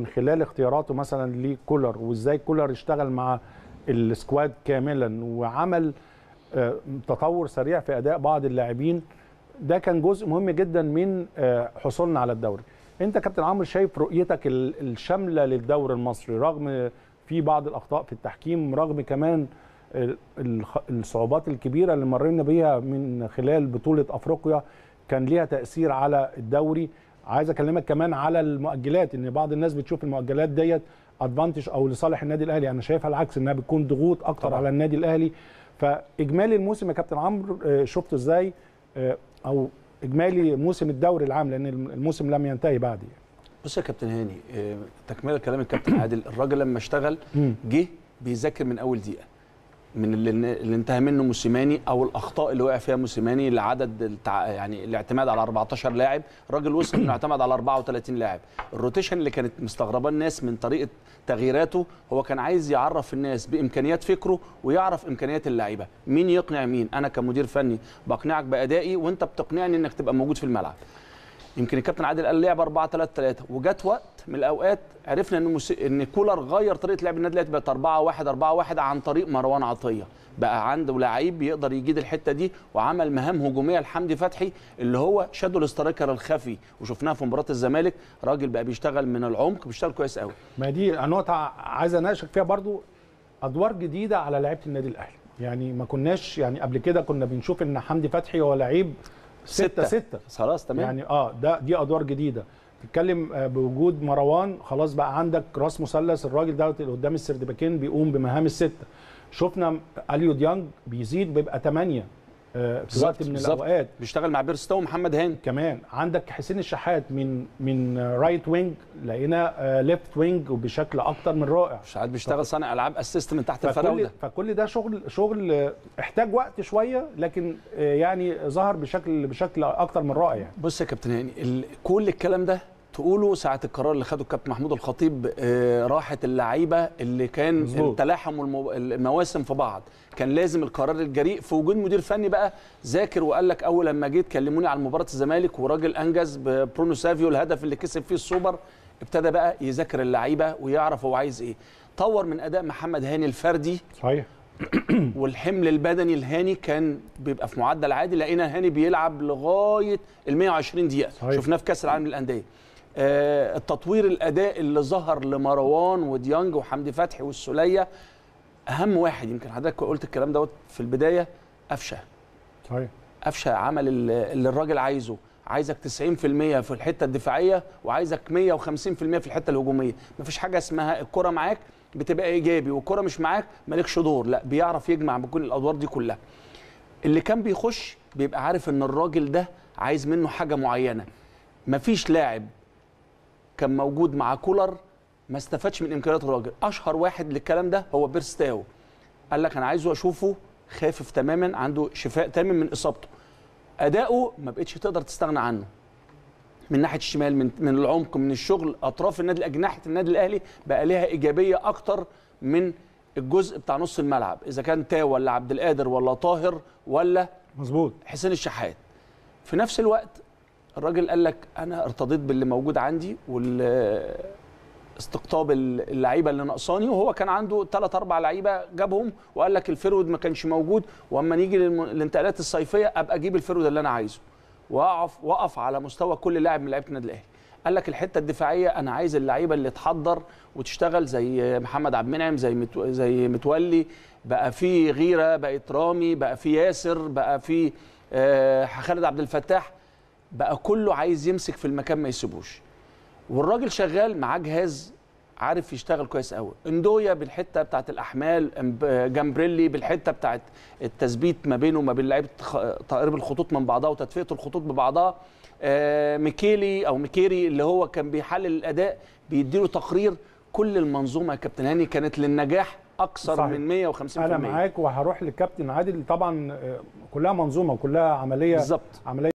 من خلال اختياراته مثلا لكولر وإزاي كولر اشتغل مع السكواد كاملا وعمل آه، تطور سريع في أداء بعض اللاعبين ده كان جزء مهم جدا من آه، حصولنا على الدوري. أنت كابتن عمرو شايف رؤيتك ال- الشاملة للدوري المصري رغم في بعض الأخطاء في التحكيم رغم كمان الصعوبات الكبيرة اللي مرينا بيها من خلال بطولة أفريقيا كان ليها تأثير على الدوري. عايز اكلمك كمان على المؤجلات إن بعض الناس بتشوف المؤجلات ديت ادفانتج أو لصالح النادي الأهلي أنا شايفها العكس إنها بتكون ضغوط أكتر طبعاً. على النادي الأهلي فإجمالي الموسم يا كابتن عمرو آه، شفته إزاي آه، أو إجمالي موسم الدوري العام لأن الموسم لم ينتهي بعد يعني. بص يا كابتن هاني آه، تكملة كلام الكابتن عادل الراجل لما اشتغل. جه بيذاكر من أول دقيقة من اللي, انتهى منه موسيماني أو الأخطاء اللي وقع فيها موسيماني لعدد التع... يعني الاعتماد على 14 لاعب. الراجل وصل إنه اعتمد على 34 لاعب. الروتيشن اللي كانت مستغربة الناس من طريقة تغييراته هو كان عايز يعرف الناس بإمكانيات فكره ويعرف إمكانيات اللعيبة. مين يقنع مين؟ أنا كمدير فني بقنعك بأدائي وأنت بتقنعني إنك تبقى موجود في الملعب. يمكن الكابتن عادل قال لعب 4 3 3 وجت وقت من الأوقات عرفنا إن مس... إن كولر غير طريقة لعب النادي الاهلي بقت 4 1 4 1 عن طريق مروان عطية. بقى عنده لعيب بيقدر يجيد الحتة دي وعمل مهام هجومية لحمدي فتحي اللي هو shadow ال striker الخفي. وشفناها في مباراة الزمالك راجل بقى بيشتغل من العمق بيشتغل كويس قوي. ما دي نقطة عايز أناقشك فيها برضو أدوار جديدة على لعيبة النادي الأهلي. يعني ما كناش يعني قبل كده كنا بنشوف إن حمدي فتحي هو لعيب ستة. ستة. خلاص تمام. يعني آه ده دي أدوار جديدة. تتكلم آه، بوجود مروان خلاص بقى عندك راس مثلث الراجل دوت اللي قدام الثيردباكين بيقوم بمهام الستة. شفنا أليو ديانج بيزيد بيبقى ثمانية آه، في وقت من بالظبط. الأوقات. بيشتغل مع بيرستو ومحمد هاني. كمان عندك حسين الشحات من من right wing لقينا left wing وبشكل أكتر من رائع. ساعات بيشتغل صانع ألعاب assist من تحت فكل الفراودة فكل ده شغل شغل آه، احتاج وقت شوية لكن آه، يعني ظهر بشكل بشكل أكتر من رائع يعني. بص يا كابتن هاني كل الكلام ده تقوله ساعة القرار اللي خده الكابتن محمود الخطيب آه، راحة اللعيبة اللي كان والمو- المواسم في بعض. كان لازم القرار الجريء في وجود مدير فني بقى ذاكر وقال لك أول لما جيت كلموني عن مباراة الزمالك وراجل أنجز ببرونو سافيو الهدف اللي كسب فيه السوبر ابتدى بقى يذاكر اللعيبة ويعرف هو عايز إيه. طور من أداء محمد هاني الفردي صحيح. والحمل البدني الهاني كان بيبقى في معدل عادي لقينا هاني بيلعب لغاية ال 120 دقيقة. صحيح. شفناه في كأس العالم للأندية. التطوير الأداء اللي ظهر لمروان وديانج وحمدي فتحي والسولية. أهم واحد يمكن حضرتك قلت الكلام دوت في البداية قفشة. صحيح. قفشة عمل اللي اللي الراجل عايزه. عايزك 90% في الحتة الدفاعية وعايزك 150% في الحتة الهجومية. مفيش حاجة اسمها الكرة معاك بتبقى إيجابي والكرة مش معاك مالكش دور. لا بيعرف يجمع بكل الأدوار دي كلها. اللي كان بيخش بيبقى عارف إن الراجل ده عايز منه حاجة معينة. مفيش لاعب كان موجود مع كولر ما استفادش من إمكانيات الراجل. أشهر واحد للكلام ده هو بيرستاو. قال لك أنا عايزه أشوفه خافف تماما عنده شفاء تام من إصابته. أداؤه ما بقتش تقدر تستغنى عنه. من ناحية الشمال من من العمق من الشغل أطراف النادي أجنحة النادي الأهلي بقى ليها إيجابية أكتر من الجزء بتاع نص الملعب. إذا كان تاو ولا عبد القادر ولا طاهر ولا مظبوط. حسين الشحات. في نفس الوقت الراجل قال لك أنا ارتضيت باللي موجود عندي والاستقطاب اللعيبة اللي ناقصاني وهو كان عنده ثلاث أربع لعيبة جابهم وقال لك ال forward ما كانش موجود وأما نيجي للانتقالات الصيفية أبقى أجيب ال forward اللي أنا عايزه. واقف وأقف على مستوى كل لاعب من لعيبة النادي الأهلي. قال لك الحتة الدفاعية أنا عايز اللعيبة اللي تحضر وتشتغل زي محمد عبد المنعم زي متو... زي متولي بقى في غيرة بقت رامي بقى في ياسر بقى في آه، خالد عبد الفتاح. بقى كله عايز يمسك في المكان ما يسيبوش. والراجل شغال معاه جهاز عارف يشتغل كويس قوي. اندويا بالحتة بتاعت الأحمال جامبريلي بالحتة بتاعت التثبيت ما بينه وما بين لعيبة تقريب الخطوط من بعضها وتدفئة الخطوط ببعضها. آه، ميكيلي أو ميكيري اللي هو كان بيحلل الأداء بيديله تقرير كل المنظومة يا كابتن هاني كانت للنجاح أكثر صحيح. من 150% أنا معاك وهروح للكابتن عادل. طبعا آه، كلها منظومة وكلها عملية بالظبط. عملية